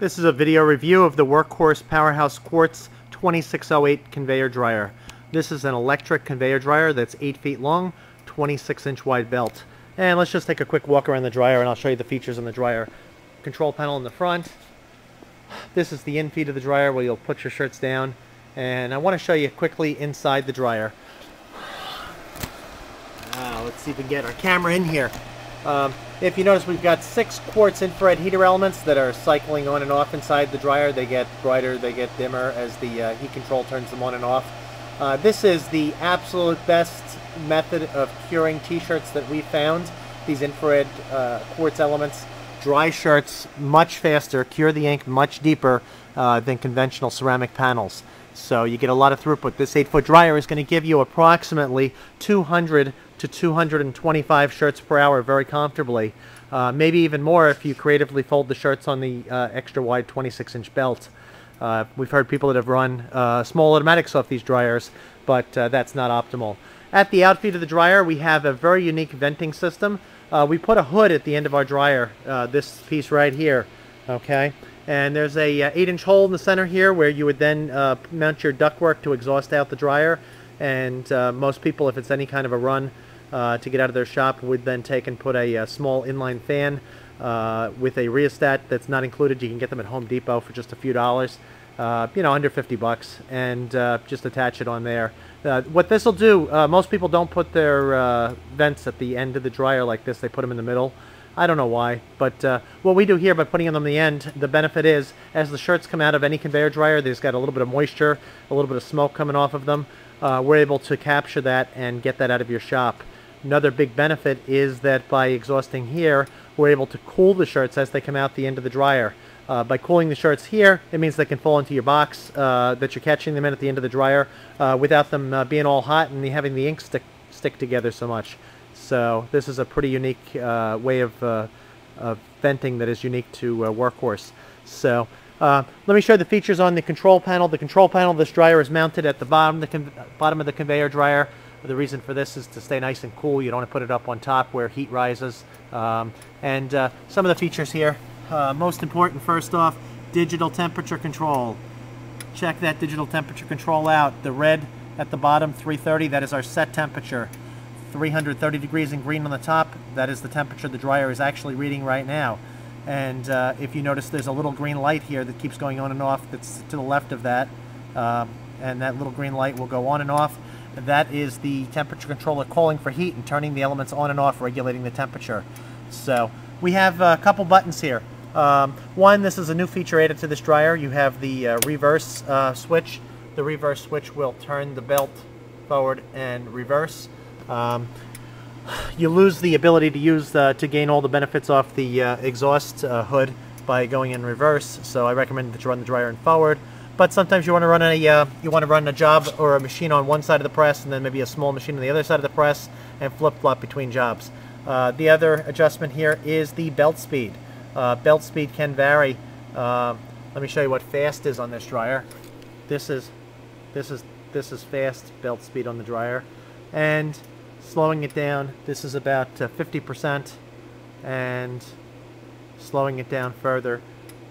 This is a video review of the Workhorse Powerhouse Quartz 2608 conveyor dryer. This is an electric conveyor dryer that's 8 feet long, 26 inch wide belt. And let's just take a quick walk around the dryer and I'll show you the features on the dryer. Control panel in the front. This is the in feed of the dryer where you'll put your shirts down. And I want to show you quickly inside the dryer. Ah, let's see if we can get our camera in here. Um, if you notice, we've got six quartz infrared heater elements that are cycling on and off inside the dryer. They get brighter, they get dimmer as the uh, heat control turns them on and off. Uh, this is the absolute best method of curing t-shirts that we found. These infrared uh, quartz elements dry shirts much faster, cure the ink much deeper uh, than conventional ceramic panels. So you get a lot of throughput. This 8-foot dryer is going to give you approximately 200 to 225 shirts per hour very comfortably. Uh, maybe even more if you creatively fold the shirts on the uh, extra wide 26 inch belt. Uh, we've heard people that have run uh, small automatics off these dryers, but uh, that's not optimal. At the outfeed of the dryer, we have a very unique venting system. Uh, we put a hood at the end of our dryer, this piece right here, okay? And there's a 8 inch hole in the center here where you would then mount your ductwork to exhaust out the dryer. And most people, if it's any kind of a run, uh, to get out of their shop would then take and put a, a small inline fan uh, with a rheostat that's not included. You can get them at Home Depot for just a few dollars, uh, you know, under 50 bucks, and uh, just attach it on there. Uh, what this will do, uh, most people don't put their vents at the end of the dryer like this. They put them in the middle. I don't know why, but uh, what we do here by putting them on the end, the benefit is as the shirts come out of any conveyor dryer, they've got a little bit of moisture, a little bit of smoke coming off of them. Uh, we're able to capture that and get that out of your shop. Another big benefit is that by exhausting here, we're able to cool the shirts as they come out the end of the dryer. Uh, by cooling the shirts here, it means they can fall into your box uh, that you're catching them in at the end of the dryer uh, without them uh, being all hot and having the ink stick, stick together so much. So this is a pretty unique uh, way of, uh, of, venting that is unique to Workhorse. So let me show the features on the control panel. The control panel of this dryer is mounted at the bottom, the bottom of the conveyor dryer. The reason for this is to stay nice and cool. You don't want to put it up on top where heat rises. Um, and uh, some of the features here. Uh, most important, first off, digital temperature control. Check that digital temperature control out. The red at the bottom, 330, that is our set temperature. 330 degrees in green on the top, that is the temperature the dryer is actually reading right now. And uh, if you notice there's a little green light here that keeps going on and off that's to the left of that. Um, and that little green light will go on and off that is the temperature controller calling for heat and turning the elements on and off, regulating the temperature. So we have a couple buttons here. Um, one, this is a new feature added to this dryer. You have the uh, reverse uh, switch. The reverse switch will turn the belt forward and reverse. Um, you lose the ability to use the, to gain all the benefits off the uh, exhaust uh, hood by going in reverse. So I recommend that you run the dryer in forward but sometimes you want to run a uh, you want to run a job or a machine on one side of the press and then maybe a small machine on the other side of the press and flip-flop between jobs. Uh, the other adjustment here is the belt speed. Uh, belt speed can vary. Uh, let me show you what fast is on this dryer. This is this is this is fast belt speed on the dryer, and slowing it down. This is about 50%, uh, and slowing it down further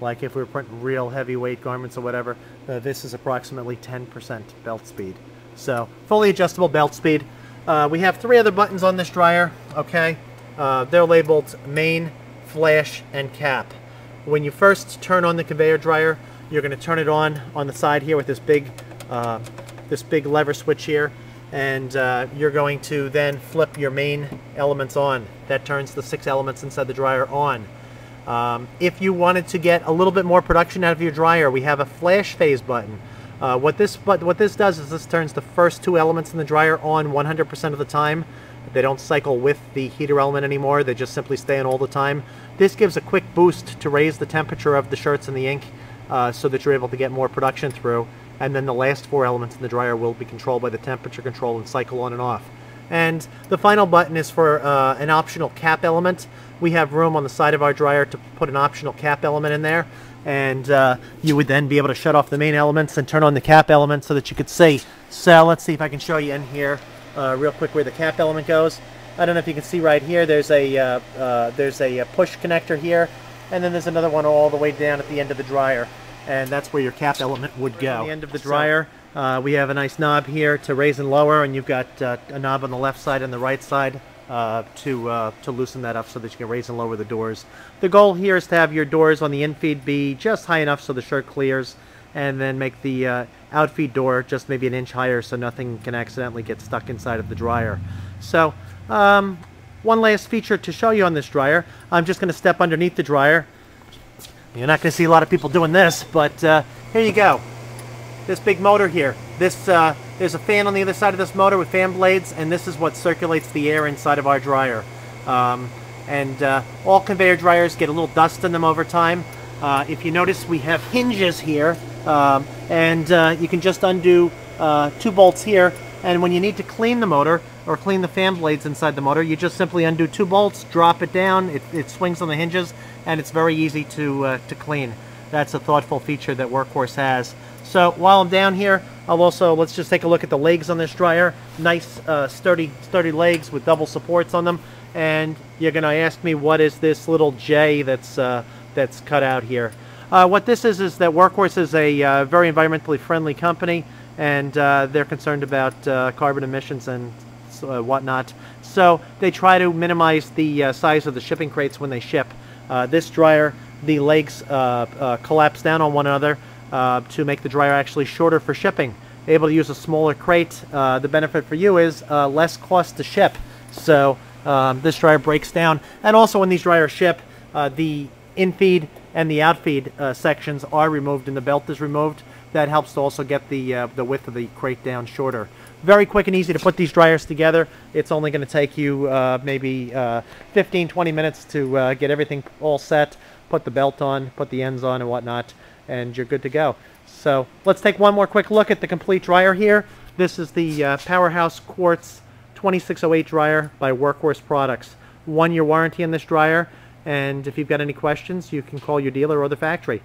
like if we were printing real heavyweight garments or whatever, uh, this is approximately 10% belt speed. So fully adjustable belt speed. Uh, we have three other buttons on this dryer, okay? Uh, they're labeled main, flash, and cap. When you first turn on the conveyor dryer, you're going to turn it on on the side here with this big, uh, this big lever switch here, and uh, you're going to then flip your main elements on. That turns the six elements inside the dryer on. Um, if you wanted to get a little bit more production out of your dryer, we have a flash phase button. Uh, what this but what this does is this turns the first two elements in the dryer on 100% of the time. They don't cycle with the heater element anymore. They just simply stay on all the time. This gives a quick boost to raise the temperature of the shirts and the ink uh, so that you're able to get more production through. And then the last four elements in the dryer will be controlled by the temperature control and cycle on and off. And the final button is for uh, an optional cap element. We have room on the side of our dryer to put an optional cap element in there. And uh, you would then be able to shut off the main elements and turn on the cap element so that you could see. So let's see if I can show you in here uh, real quick where the cap element goes. I don't know if you can see right here. There's a uh, uh, there's a push connector here, and then there's another one all the way down at the end of the dryer, and that's where your cap element would go. At the end of the dryer, uh, we have a nice knob here to raise and lower, and you've got uh, a knob on the left side and the right side uh, to uh, to loosen that up so that you can raise and lower the doors. The goal here is to have your doors on the infeed be just high enough so the shirt clears, and then make the uh, outfeed door just maybe an inch higher so nothing can accidentally get stuck inside of the dryer. So um, one last feature to show you on this dryer. I'm just going to step underneath the dryer. You're not going to see a lot of people doing this, but uh, here you go. This big motor here. This uh, There's a fan on the other side of this motor with fan blades, and this is what circulates the air inside of our dryer. Um, and uh, all conveyor dryers get a little dust in them over time. Uh, if you notice, we have hinges here, um, and uh, you can just undo uh, two bolts here, and when you need to clean the motor, or clean the fan blades inside the motor, you just simply undo two bolts, drop it down, it, it swings on the hinges, and it's very easy to, uh, to clean. That's a thoughtful feature that Workhorse has. So while I'm down here, I'll also, let's just take a look at the legs on this dryer. Nice, uh, sturdy, sturdy legs with double supports on them. And you're gonna ask me what is this little J that's, uh, that's cut out here. Uh, what this is, is that Workhorse is a uh, very environmentally friendly company and uh, they're concerned about uh, carbon emissions and uh, whatnot. So they try to minimize the uh, size of the shipping crates when they ship. Uh, this dryer, the legs collapse down on one another to make the dryer actually shorter for shipping. Able to use a smaller crate. the benefit for you is less cost to ship. So um, this dryer breaks down. And also when these dryers ship, the in-feed and the out-feed uh, sections are removed and the belt is removed. That helps to also get the, uh, the width of the crate down shorter. Very quick and easy to put these dryers together. It's only going to take you uh, maybe uh, 15, 20 minutes to uh, get everything all set, put the belt on, put the ends on and whatnot, and you're good to go. So let's take one more quick look at the complete dryer here. This is the uh, Powerhouse Quartz 2608 dryer by Workhorse Products. One year warranty on this dryer, and if you've got any questions, you can call your dealer or the factory.